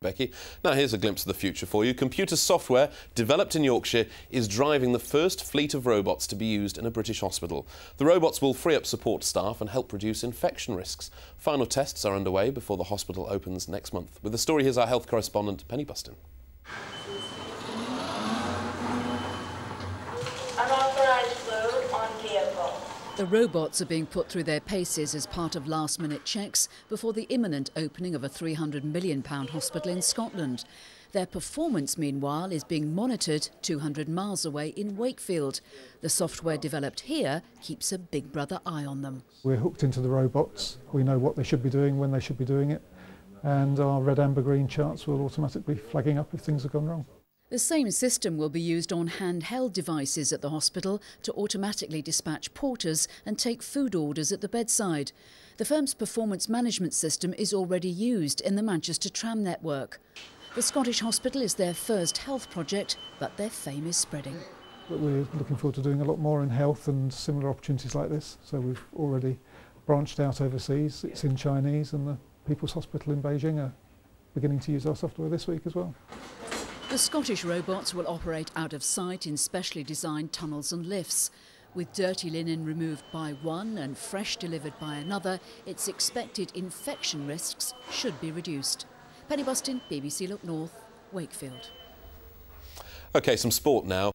Becky. Now here's a glimpse of the future for you. Computer software developed in Yorkshire is driving the first fleet of robots to be used in a British hospital. The robots will free up support staff and help reduce infection risks. Final tests are underway before the hospital opens next month. With the story, here's our health correspondent, Penny Boston. The robots are being put through their paces as part of last minute checks before the imminent opening of a £300 million hospital in Scotland. Their performance, meanwhile, is being monitored 200 miles away in Wakefield. The software developed here keeps a big brother eye on them. We're hooked into the robots. We know what they should be doing, when they should be doing it, and our red, amber, green charts will automatically flagging up if things have gone wrong. The same system will be used on handheld devices at the hospital to automatically dispatch porters and take food orders at the bedside. The firm's performance management system is already used in the Manchester tram network. The Scottish Hospital is their first health project, but their fame is spreading. We're looking forward to doing a lot more in health and similar opportunities like this. So we've already branched out overseas. It's in Chinese, and the People's Hospital in Beijing are beginning to use our software this week as well. The Scottish robots will operate out of sight in specially designed tunnels and lifts. With dirty linen removed by one and fresh delivered by another, its expected infection risks should be reduced. Penny Boston, BBC Look North, Wakefield. OK, some sport now.